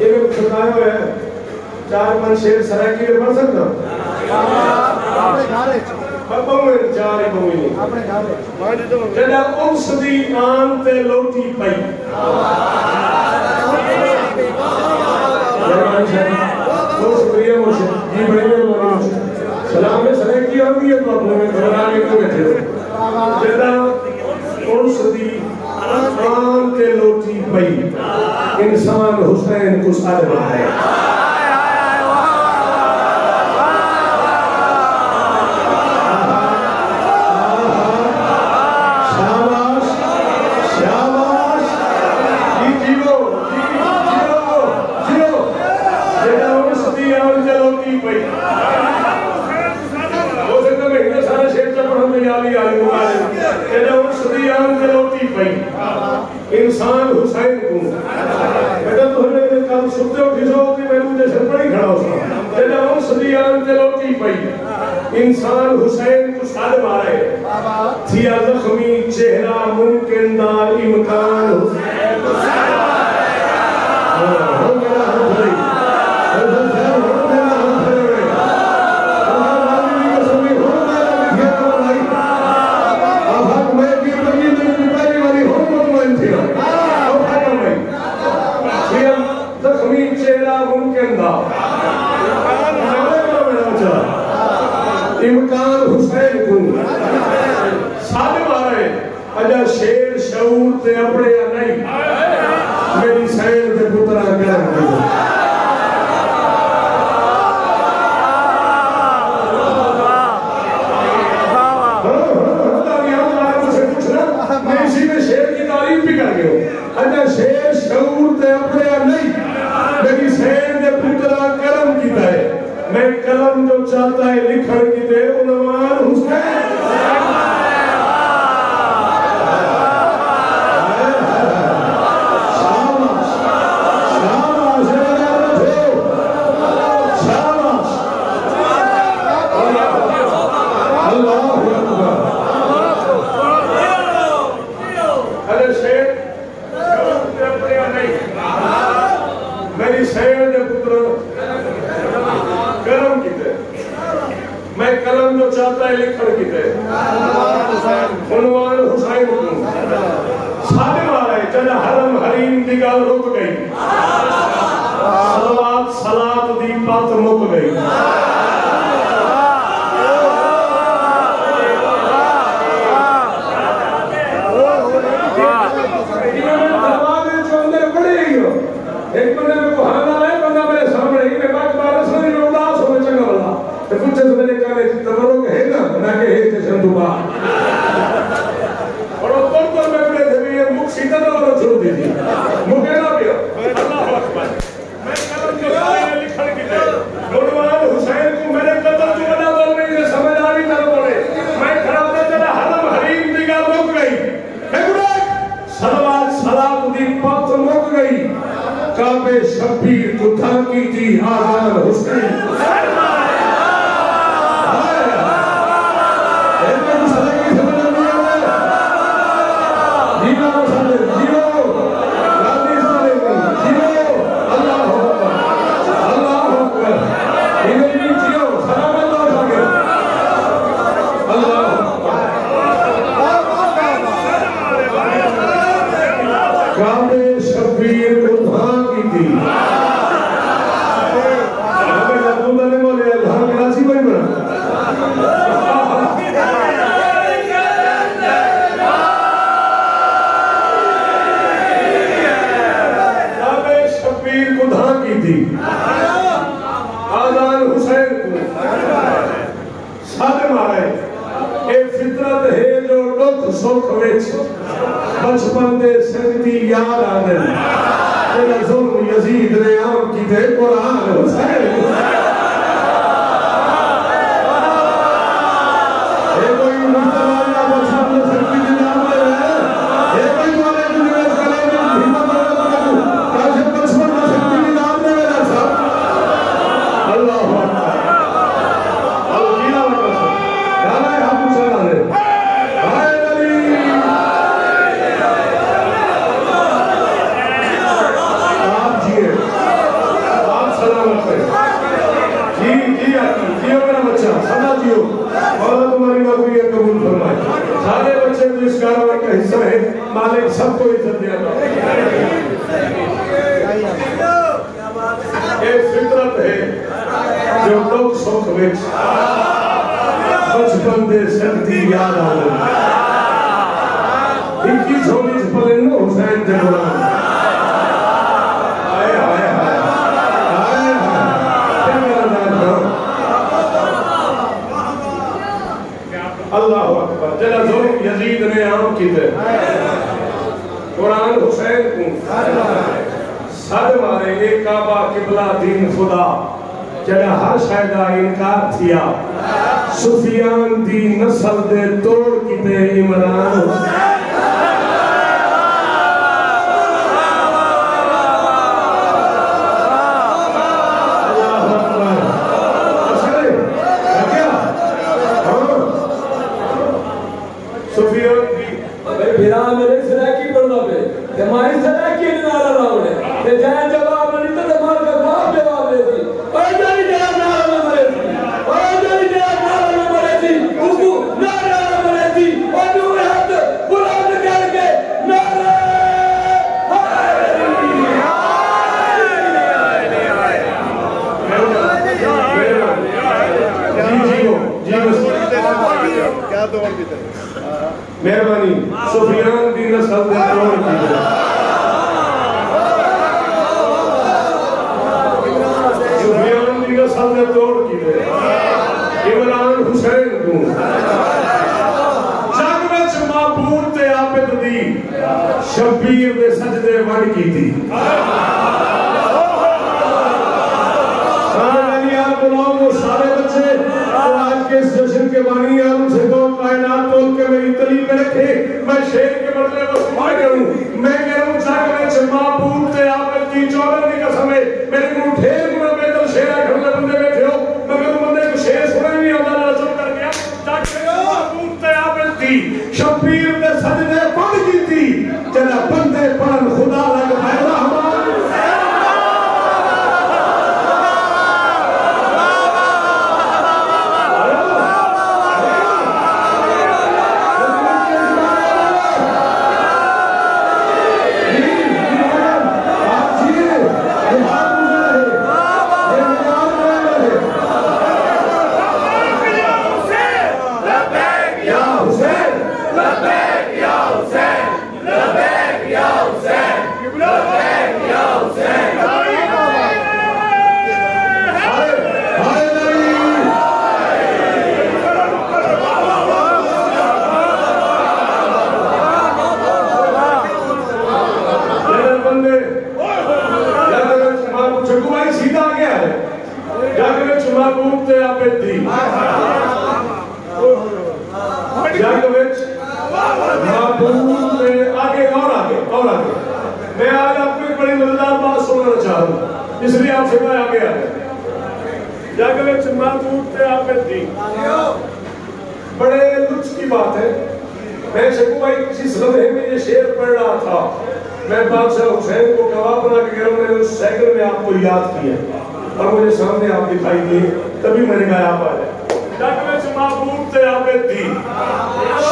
یہ میں سنایا ہوا ہے چار من شیر سرائکی میں پڑھ سکتا ہوں بہویں چار نہیں جڑا اس دی آن تے لوٹی پئی بہت شکریہ مرشد جی بڑی مہربانی سلام ہے سرائکی اور بھی ہے تو اپنے میں گھبرانے کو بیٹھے ہو جڑا اس دی آن تے لوٹی پئی انسان حسین کو ساتھ بنائے شاباش شاباش جی جیو جی جیو جیو جڑا اس دی آن تے لوٹی پئی ہو سکتا میں اتنا سارا شیر چا پڑھوں میں یادی آلی مقالب جڑا اس دی آن تے لوٹی پئی انسان حسین کو میں تو ہمیں نے کل ستے اٹھی سو کہ میں مجھے سر پڑی کھڑا ہو سا اس دی آن تے لوٹی پئی انسان حسین کو سال مارے تھیا زخمی چہرہ ممکن دا امکان حسین امکان حسین کو سارے مارے اجا شیر شعور تے اپنے یا نہیں میری سین تے پترا کرن دی میں اسی میں شیر کی تعریف بھی کر گئے ہوں اجا شیر شعور تے اپنے یا نہیں میری سین تے پترا کرم کیتا ہے میں قلم جو چاہتا ہے لکھن کی دے عنوان حسین شاباش شاباش شاباش اللہ اکبر ارے شیر میری شیر دے پتر کرم کیتے میں قلم جو چاہتا ہے لکھن کیتے عنوان حسین کو سارے مارے جنہ حرم حریم دی گل رک گئی۔ صلوات صلات دی بات مک گئی۔ ایک بندے دھاکی تھی بولے اللہ کے راضی شبیر کو دھاکی تھی۔ آزاد حسین کو۔ ساتھ مارے۔ اے فطرت ہے جو لوگ سوکھ ویچ بچپن دے سنگتی یاد آنے تیرا ظلم یزید نے عام کی دے سمجھیو مولا تمہاری نوکری قبول فرمائے۔ سارے بچے جو اس کاروبار کا حصہ ہیں، مالک سب کو عزت دیا تھا یہ فطرت ہے جو لوگ سوکھ وچ بچپن دے سردی یاد آ کی چھوٹی چھپلے نو حسین دے غلام۔ آئے ظلم یزید نے عام کی تھے قرآن حسین کو سر مارے ایک کعبہ قبلہ دین خدا۔ جڑا ہر شایدہ انکار تھیا سفیان دی نسل دے توڑ کی تے عمران۔ حسین کے بانی ہیں سے دو کائنات تول کے میری تلی میں رکھے میں شیر کے بدلے میں سمائے کروں۔ میں اس لیے آپ سے آگے آ گیا جگ وچ محبوب تے عابد دی بڑے لطف کی بات ہے۔ میں شکو بھائی جس لمحے میں یہ شعر پڑھ رہا تھا۔ میں بادشاہ حسین کو گواہ بنا کے گرم نے اس سیکنڈ میں آپ کو یاد کیا۔ اور مجھے سامنے آپ دکھائی دیے۔ تبھی میں نے کہا آپ آ جائے جگ وچ معبود تے عابد دی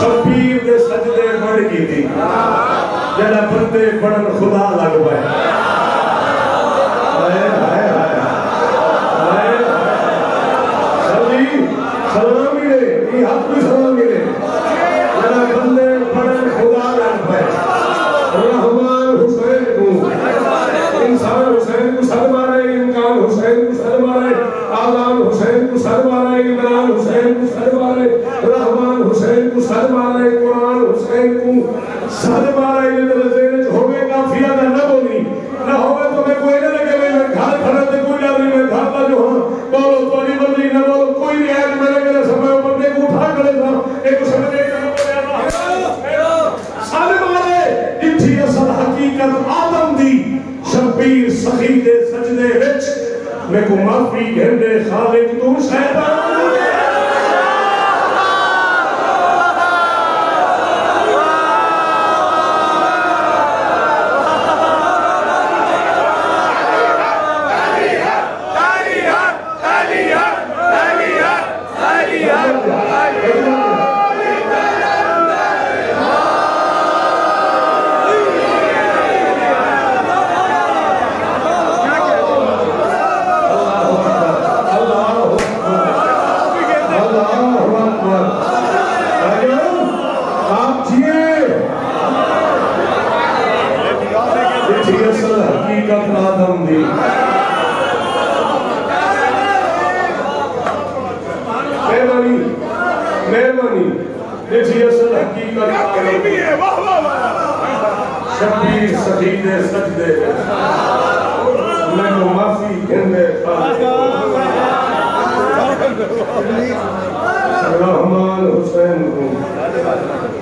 شبیر دے سجدے بڑھ کی تھی جڑا بندے بڑن خدا لگ پائے۔ nos reda مہربانی۔ جی اصل حقیقت آدم دی شبیر سجیدے سجدے۔ میں کو معافی گھندے رحمان حسین۔